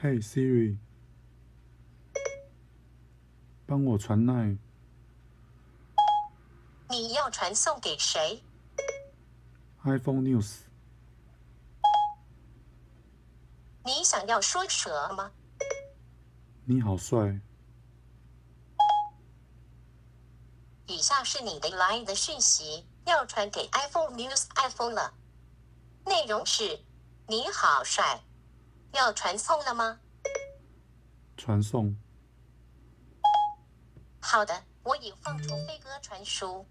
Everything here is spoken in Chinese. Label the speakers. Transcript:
Speaker 1: 嘿 Siri，帮我传奈
Speaker 2: 你要传送给谁
Speaker 1: ？iPhone News。
Speaker 2: 你想要说什么？
Speaker 1: 你好帅，
Speaker 2: 以下是你的 Line 的讯息，要传给 iPhone News iPhone 了。内容是：你好帅，要传送了吗？
Speaker 1: 传送。
Speaker 2: 好的，我已放出飞鸽传书。